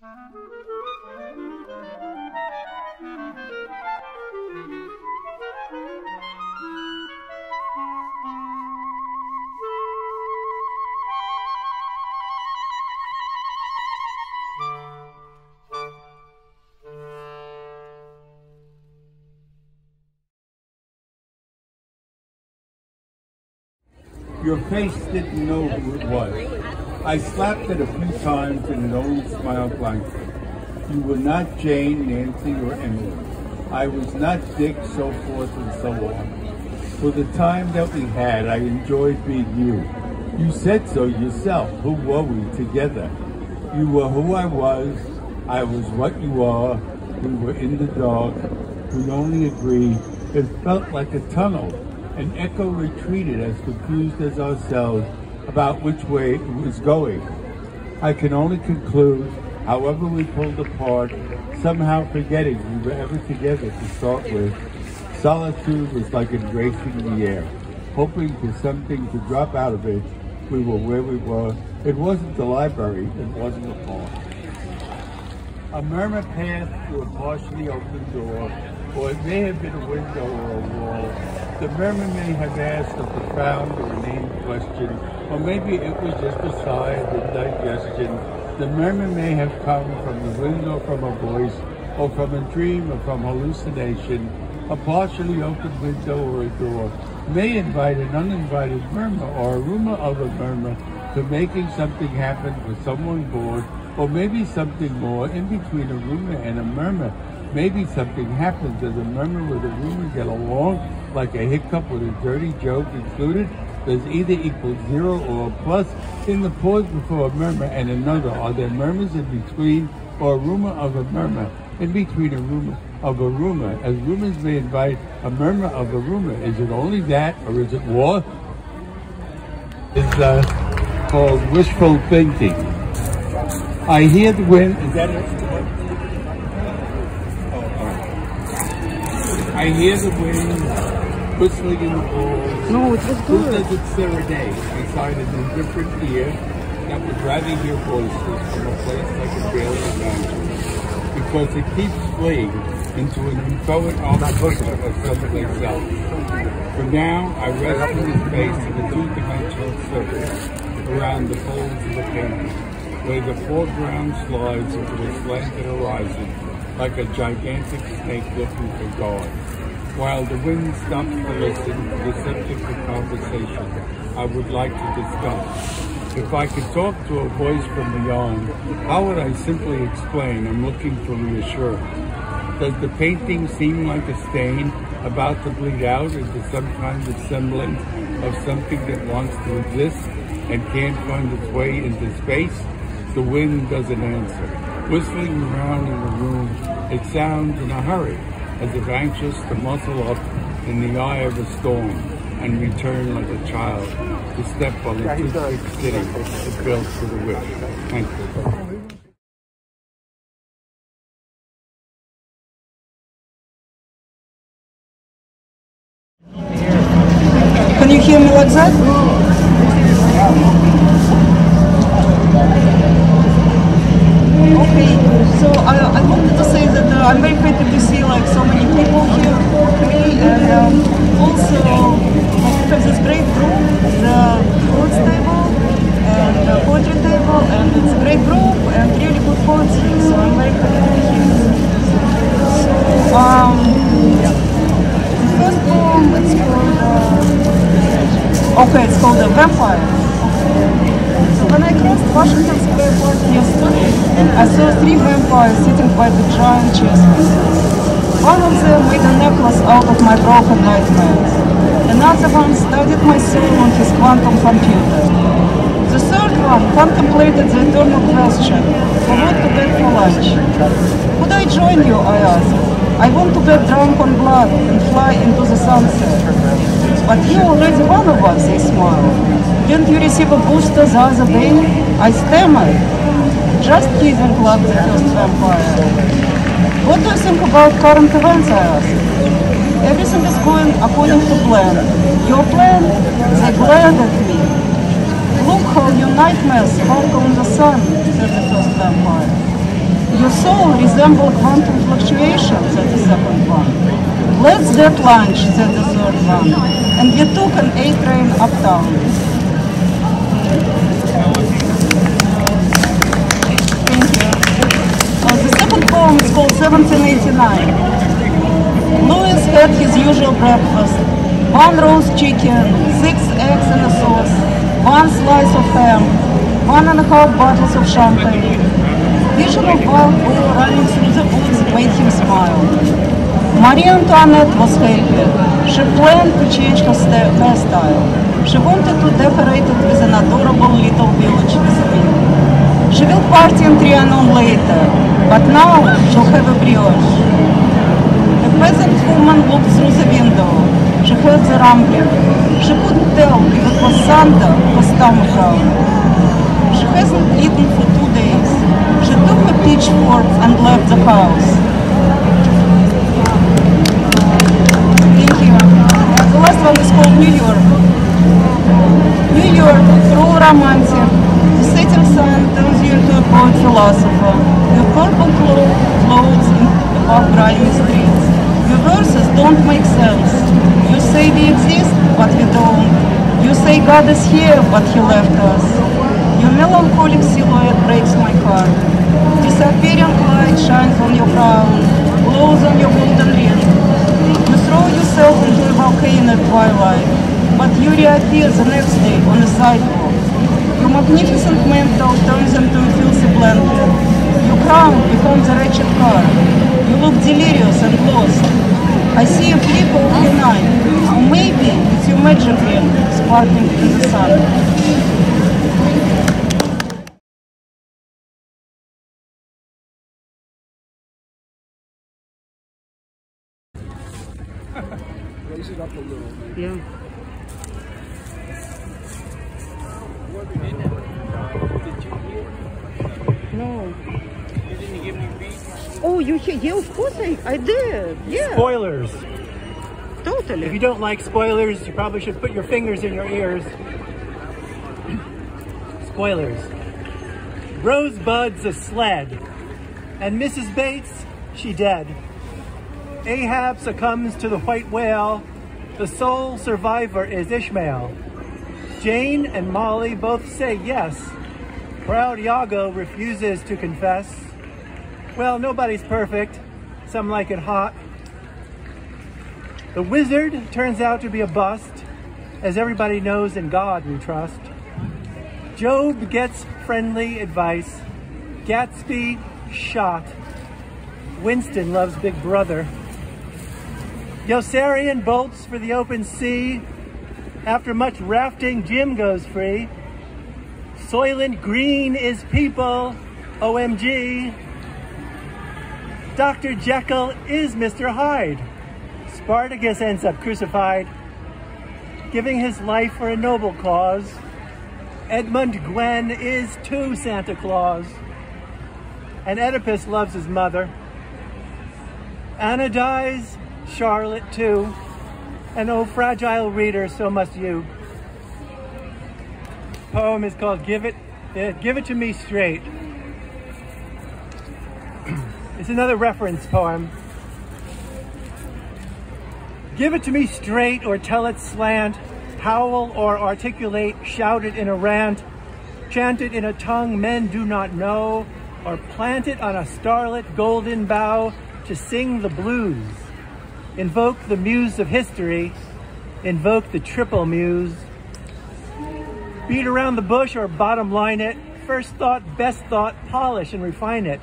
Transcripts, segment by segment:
Your face didn't know who it was. I slapped it a few times and it only smiled blankly. You were not Jane, Nancy, or Emily. I was not Dick, so forth and so on. For the time that we had, I enjoyed being you. You said so yourself. Who were we together? You were who I was. I was what you are. We were in the dark. We only agreed. It felt like a tunnel an echo retreated as confused as ourselves about which way it was going. I can only conclude, however we pulled apart, somehow forgetting we were ever together to start with, solitude was like embracing the air, hoping for something to drop out of it. We were where we were. It wasn't the library, it wasn't the park. A murmur passed through a partially open door, or it may have been a window or a wall, the murmur may have asked a profound or inane question, or maybe it was just a sigh of indigestion. The murmur may have come from the wind or from a voice, or from a dream or from hallucination. A partially open window or a door may invite an uninvited murmur or a rumor of a murmur to making something happen for someone bored, or maybe something more in between a rumor and a murmur. Maybe something happens. Does a murmur with a rumor get along? like a hiccup with a dirty joke included, does either equal zero or plus in the pause before a murmur and another? Are there murmurs in between or a rumor of a murmur in between a rumor of a rumor? As rumors may invite a murmur of a rumor, is it only that or is it war? It's uh, called wishful thinking. I hear the wind. Is that it? I hear the wind whistling in the balls. No, it was good. Who does it serenade beside an indifferent ear that would rather hear voices from a place like a daily adventure? Because it keeps fleeing into an inchoate opposite of something itself. For now, I rest in the space of a two-dimensional surface around the folds of the painting, where the foreground slides into a slanted horizon like a gigantic snake looking for God. While the wind stops to listen to the subject of conversation I would like to discuss. If I could talk to a voice from beyond, how would I simply explain I'm looking for reassurance? Does the painting seem like a stain about to bleed out into some kind of semblance of something that wants to exist and can't find its way into space? The wind doesn't answer. Whistling around in the room, it sounds in a hurry as if anxious to muscle up in the eye of a storm and return like a child to step on the two-stick city that built for the whip. Thank you. Can you hear me like that? Okay, so I, I wanted to say that I'm very happy to see like so many people here for me and um, also like, we have this great group, the fruits table and the poetry table and it's a great group and really good poetry so I'm very happy to be here. So, um, the first poem it's called uh, okay it's called The Vampire. So when I crossed Washington I saw three vampires sitting by the giant chessboard. One of them made a necklace out of my broken nightmares. Another one studied my soul on his quantum computer. The third one contemplated the eternal question, who want to bed for lunch? Could I join you, I asked. I want to get drunk on blood and fly into the sunset. But you already one of us, he smiled. Didn't you receive a booster the other day? I stammered. Just kidding, laughed the first vampire. What do you think about current events, I asked. Everything is going according to plan. Your plan? They glared at me. Look how your nightmares sparkle in the sun, said the first vampire. Your soul resembles quantum fluctuations, said the second one. Let's get lunch, said the third one. And we took an A train uptown. Uh, the is called 1789. Louis had his usual breakfast. One roast chicken, six eggs in a sauce, one slice of ham, one and a half bottles of champagne. Vision of wild bull running through the woods made him smile. Marie Antoinette was happy. She planned to change her hairstyle. She wanted to decorate it with an adorable little village within. She will party in Trianon later, but now she'll have a brioche. A peasant woman looked through the window. She heard the rumbling. She couldn't tell if it was Santa or growl. She hasn't eaten for two days. She took a pitchfork and left the house. Thank you. The last one is called New York. New York, true romantic. The setting sun turns you into a poet philosopher. Above grimy streets. Your verses don't make sense. You say we exist, but we don't. You say God is here, but he left us. Your melancholic silhouette breaks my heart. Disappearing light shines on your crown, glows on your golden ring. You throw yourself into a volcano at twilight, but you reappear the next day on a sidewalk. Your magnificent mantle turns into a filthy blanket. Your crown becomes a wretched car. You look delirious and lost. I see a flicker of your night, or maybe it's your magic ring sparkling in the sun. I, did. Yeah, Spoilers. Totally. If you don't like spoilers, you probably should put your fingers in your ears. spoilers. Rosebud's a sled, and Mrs. Bates, she dead. Ahab succumbs to the white whale. The sole survivor is Ishmael. Jane and Molly both say yes. Proud Iago refuses to confess. Well, nobody's perfect. Some like it hot. The wizard turns out to be a bust. As everybody knows, in God we trust. Job gets friendly advice. Gatsby shot. Winston loves Big Brother. Yossarian bolts for the open sea. After much rafting, Jim goes free. Soylent Green is people. OMG. Dr. Jekyll is Mr. Hyde. Spartacus ends up crucified, giving his life for a noble cause. Edmund Gwenn is too Santa Claus. And Oedipus loves his mother. Anna dies, Charlotte too. And oh, fragile reader, so must you. Poem is called Give It, uh, Give It to Me Straight. It's another reference poem. Give it to me straight or tell it slant, howl or articulate, shout it in a rant, chant it in a tongue men do not know, or plant it on a starlit golden bough to sing the blues. Invoke the muse of history, invoke the triple muse. Beat around the bush or bottom line it, first thought, best thought, polish and refine it,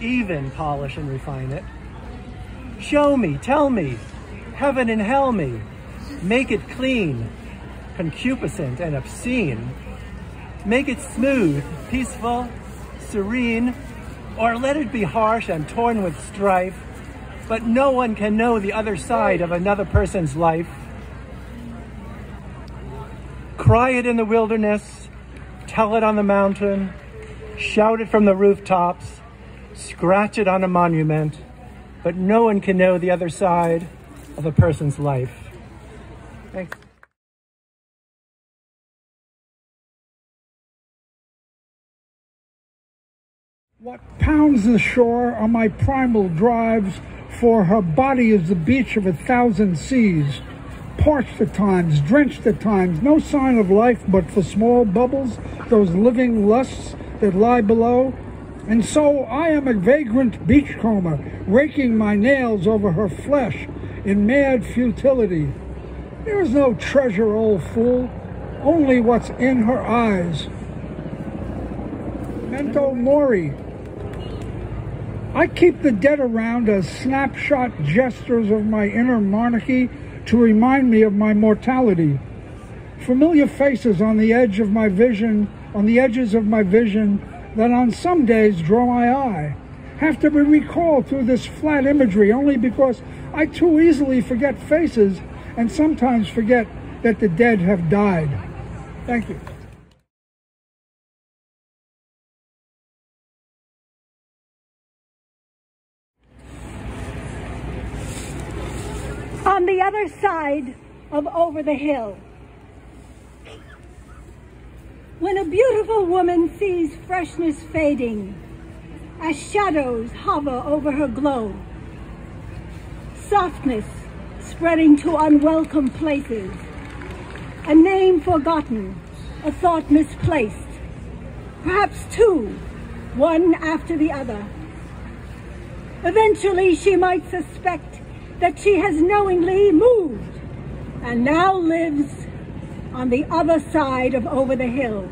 even polish and refine it. Show me, tell me, heaven and hell me, make it clean, concupiscent and obscene. Make it smooth, peaceful, serene, or let it be harsh and torn with strife, but no one can know the other side of another person's life. Cry it in the wilderness, tell it on the mountain, shout it from the rooftops, scratch it on a monument, but no one can know the other side of a person's life. Thanks. What pounds the shore are my primal drives, for her body is the beach of a thousand seas. Parched at times, drenched at times, no sign of life but for small bubbles, those living lusts that lie below. And so I am a vagrant beachcomber, raking my nails over her flesh in mad futility. There is no treasure, old fool, only what's in her eyes. Memento Mori. I keep the dead around as snapshot gestures of my inner monarchy to remind me of my mortality. Familiar faces on the edge of my vision, on the edges of my vision, that on some days draw my eye, have to be recalled through this flat imagery only because I too easily forget faces and sometimes forget that the dead have died. Thank you. on the other side of Over the Hill. When a beautiful woman sees freshness fading, as shadows hover over her glow, softness spreading to unwelcome places, a name forgotten, a thought misplaced, perhaps two, one after the other. Eventually she might suspect that she has knowingly moved and now lives on the other side of over the hill.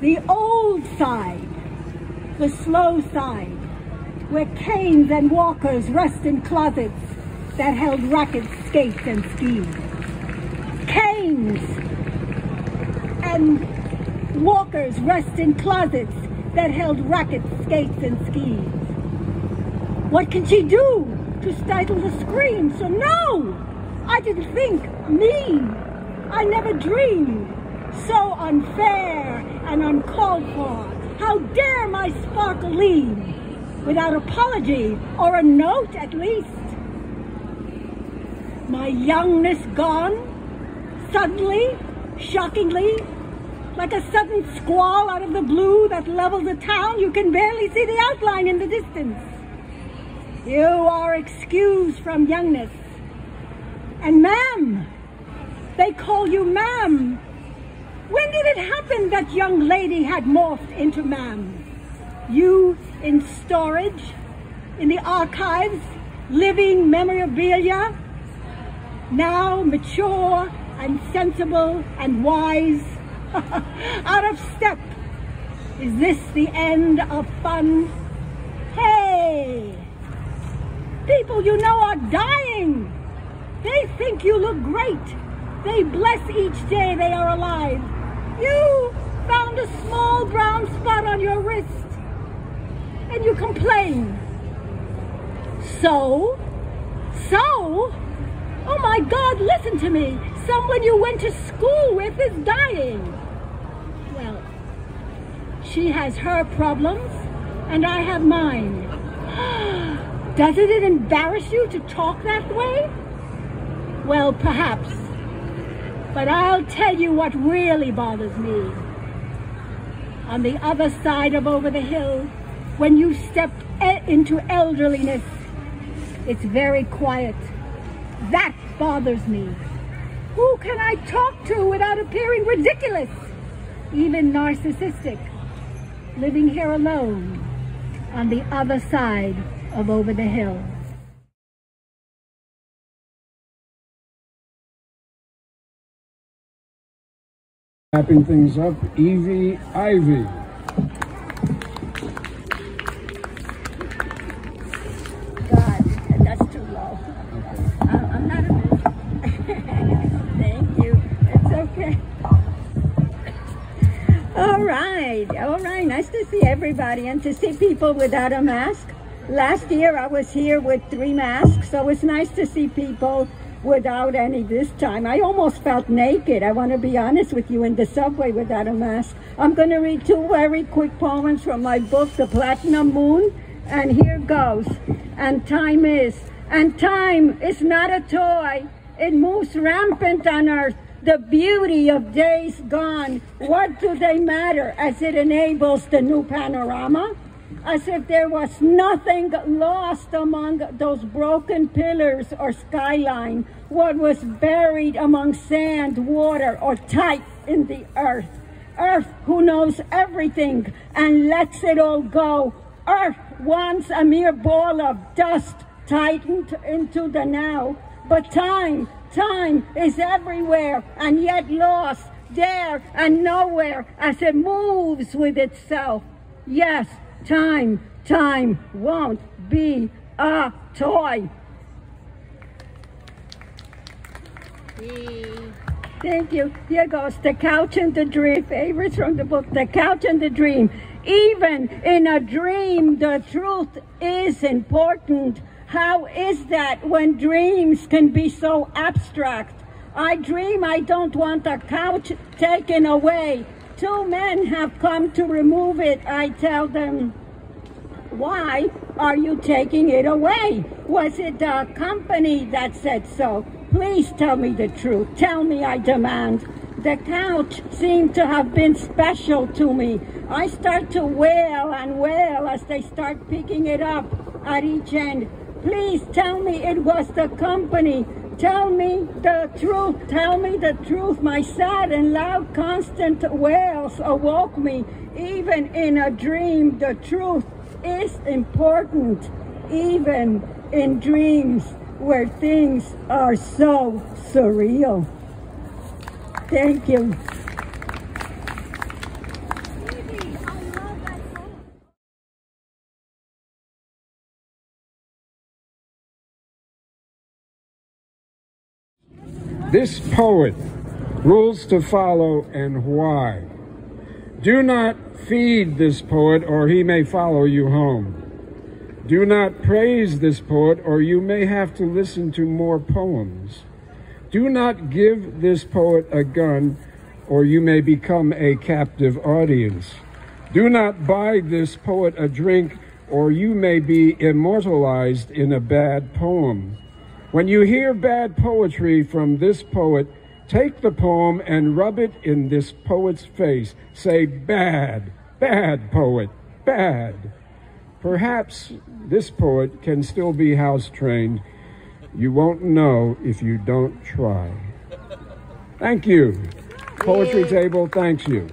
The old side, the slow side, where canes and walkers rest in closets that held rackets, skates, and skis. Canes and walkers rest in closets that held rackets, skates, and skis. What can she do? to stifle the scream. So no, I didn't think me. I never dreamed. So unfair and uncalled for. How dare my sparkle leave without apology or a note at least? My youngness gone, suddenly, shockingly, like a sudden squall out of the blue that levels a town, you can barely see the outline in the distance. You are excused from youngness. And ma'am, they call you ma'am. When did it happen that young lady had morphed into ma'am? You in storage, in the archives, living memorabilia, now mature and sensible and wise, out of step. Is this the end of fun? Hey! People you know are dying. They think you look great. They bless each day they are alive. You found a small brown spot on your wrist and you complain. So? So? Oh my God, listen to me. Someone you went to school with is dying. Well, she has her problems and I have mine. Doesn't it embarrass you to talk that way? Well, perhaps. But I'll tell you what really bothers me. On the other side of over the hill, when you step into elderliness, it's very quiet. That bothers me. Who can I talk to without appearing ridiculous, even narcissistic, living here alone on the other side of Over the Hill. Wrapping things up, Evie Ivy. God, that's too low. Uh, I'm not a Thank you. It's okay. All right, all right. Nice to see everybody and to see people without a mask. Last year I was here with three masks, so it's nice to see people without any this time. I almost felt naked, I want to be honest with you, in the subway without a mask. I'm going to read two very quick poems from my book, The Platinum Moon, and here goes. And time is, and time is not a toy. It moves rampant on earth the beauty of days gone, what do they matter as it enables the new panorama? As if there was nothing lost among those broken pillars or skyline, what was buried among sand, water, or tight in the earth. Earth who knows everything and lets it all go. Earth once a mere ball of dust tightened into the now. But time, time is everywhere and yet lost there and nowhere as it moves with itself. Yes, time, time won't be a toy. Thank you. Here goes The Couch and the Dream. Favorites from the book The Couch and the Dream. Even in a dream, the truth is important. How is that when dreams can be so abstract? I dream I don't want a couch taken away. Two men have come to remove it. I tell them, why are you taking it away? Was it the company that said so? Please tell me the truth. Tell me, I demand. The couch seemed to have been special to me. I start to wail and wail as they start picking it up at each end. Please tell me it was the company. Tell me the truth. Tell me the truth. My sad and loud constant wails awoke me. Even in a dream, the truth is important. Even in dreams where things are so surreal. Thank you. This poet rules to follow and why. Do not feed this poet or he may follow you home. Do not praise this poet, or you may have to listen to more poems. Do not give this poet a gun, or you may become a captive audience. Do not buy this poet a drink, or you may be immortalized in a bad poem. When you hear bad poetry from this poet, take the poem and rub it in this poet's face. Say, bad, bad poet, bad. Perhaps this poet can still be house trained. You won't know if you don't try. Thank you. Poetry Table thanks you.